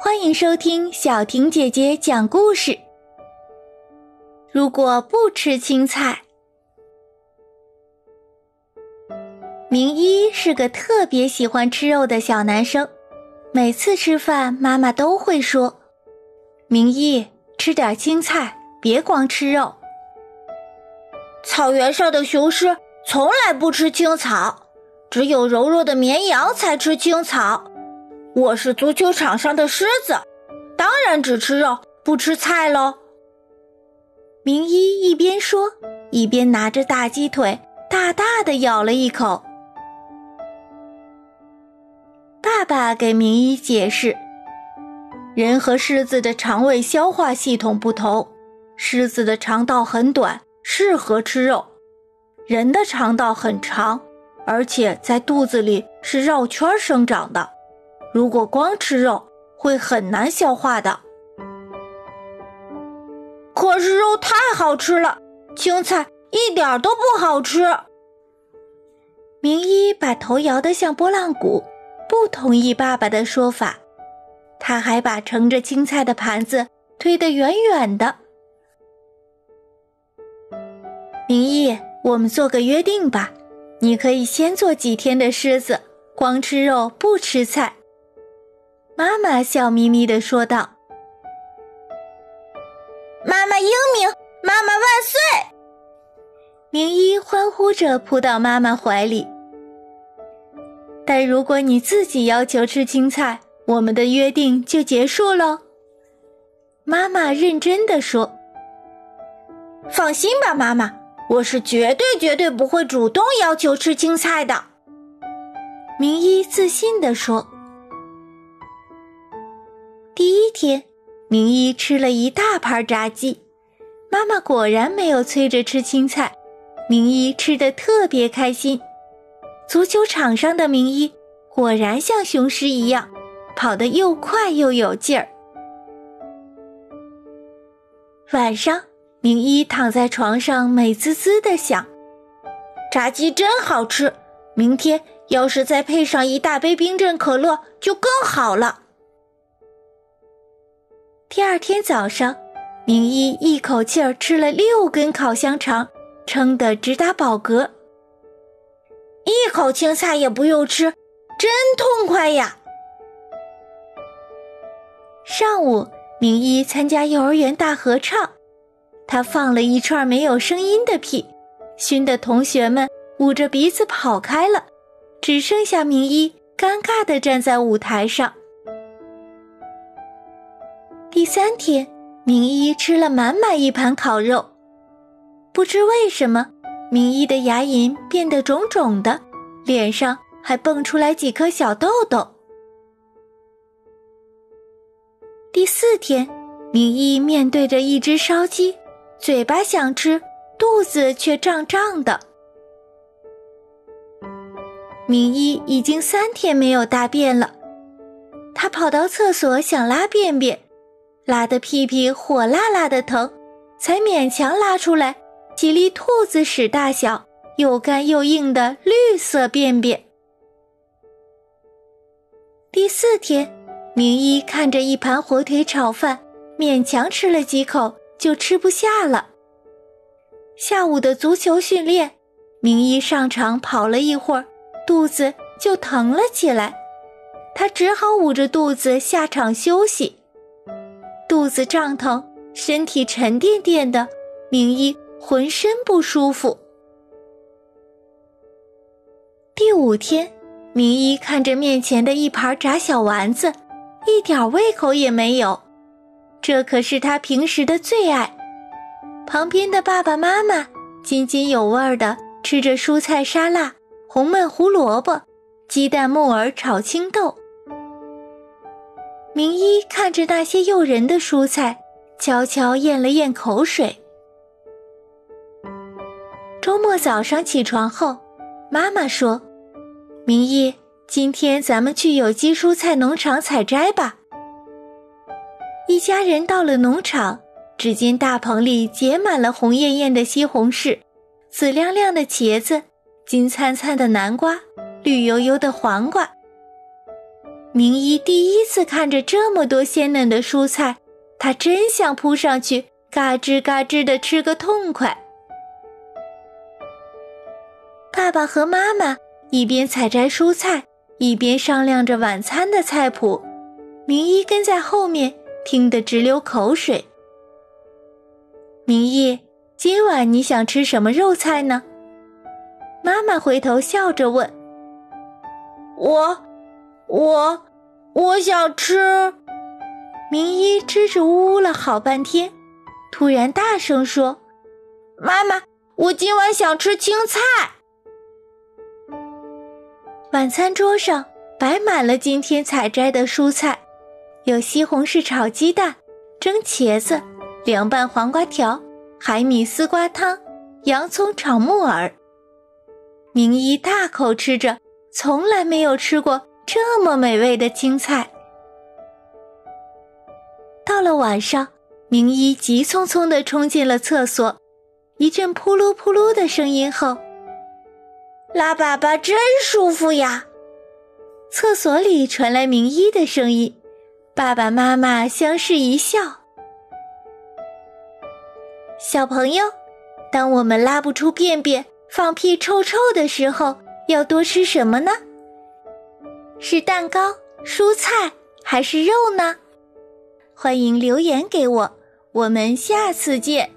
欢迎收听小婷姐姐讲故事。如果不吃青菜，明一是个特别喜欢吃肉的小男生。每次吃饭，妈妈都会说：“明一，吃点青菜，别光吃肉。”草原上的雄狮从来不吃青草，只有柔弱的绵羊才吃青草。我是足球场上的狮子，当然只吃肉不吃菜喽。明一一边说，一边拿着大鸡腿大大的咬了一口。爸爸给明一解释：人和狮子的肠胃消化系统不同，狮子的肠道很短。适合吃肉，人的肠道很长，而且在肚子里是绕圈生长的。如果光吃肉，会很难消化的。可是肉太好吃了，青菜一点都不好吃。明一把头摇得像拨浪鼓，不同意爸爸的说法。他还把盛着青菜的盘子推得远远的。明一，我们做个约定吧，你可以先做几天的狮子，光吃肉不吃菜。妈妈笑眯眯地说道：“妈妈英明，妈妈万岁！”明一欢呼着扑到妈妈怀里。但如果你自己要求吃青菜，我们的约定就结束喽。妈妈认真的说：“放心吧，妈妈。”我是绝对绝对不会主动要求吃青菜的，明一自信地说。一天，明一吃了一大盘炸鸡，妈妈果然没有催着吃青菜，明一吃的特别开心。足球场上的明一果然像雄狮一样，跑得又快又有劲儿。晚上。明一躺在床上，美滋滋的想：“炸鸡真好吃，明天要是再配上一大杯冰镇可乐，就更好了。”第二天早上，明一一口气儿吃了六根烤香肠，撑得直打饱嗝，一口青菜也不用吃，真痛快呀！上午，明一参加幼儿园大合唱。他放了一串没有声音的屁，熏得同学们捂着鼻子跑开了，只剩下明一尴尬地站在舞台上。第三天，明一吃了满满一盘烤肉，不知为什么，明一的牙龈变得肿肿的，脸上还蹦出来几颗小痘痘。第四天，明一面对着一只烧鸡。嘴巴想吃，肚子却胀胀的。明一已经三天没有大便了，他跑到厕所想拉便便，拉的屁屁火辣辣的疼，才勉强拉出来几粒兔子屎大小、又干又硬的绿色便便。第四天，明一看着一盘火腿炒饭，勉强吃了几口。就吃不下了。下午的足球训练，明一上场跑了一会儿，肚子就疼了起来，他只好捂着肚子下场休息。肚子胀疼，身体沉甸甸的，明一浑身不舒服。第五天，明一看着面前的一盘炸小丸子，一点胃口也没有。这可是他平时的最爱。旁边的爸爸妈妈津津有味儿的吃着蔬菜沙拉、红焖胡萝卜、鸡蛋木耳炒青豆。明一看着那些诱人的蔬菜，悄悄咽了咽口水。周末早上起床后，妈妈说：“明一，今天咱们去有机蔬菜农场采摘吧。”一家人到了农场，只见大棚里结满了红艳艳的西红柿，紫亮亮的茄子，金灿灿的南瓜，绿油油的黄瓜。明一第一次看着这么多鲜嫩的蔬菜，他真想扑上去，嘎吱嘎吱的吃个痛快。爸爸和妈妈一边采摘蔬菜，一边商量着晚餐的菜谱。明一跟在后面，听得直流口水。明一，今晚你想吃什么肉菜呢？妈妈回头笑着问。我，我，我想吃。明一支支吾吾了好半天，突然大声说：“妈妈，我今晚想吃青菜。”晚餐桌上摆满了今天采摘的蔬菜，有西红柿炒鸡蛋、蒸茄子、凉拌黄瓜条、海米丝瓜汤、洋葱炒木耳。明一大口吃着。从来没有吃过这么美味的青菜。到了晚上，明一急匆匆地冲进了厕所，一阵扑噜扑噜的声音后，拉粑粑真舒服呀！厕所里传来明一的声音，爸爸妈妈相视一笑。小朋友，当我们拉不出便便、放屁臭臭的时候。要多吃什么呢？是蛋糕、蔬菜还是肉呢？欢迎留言给我，我们下次见。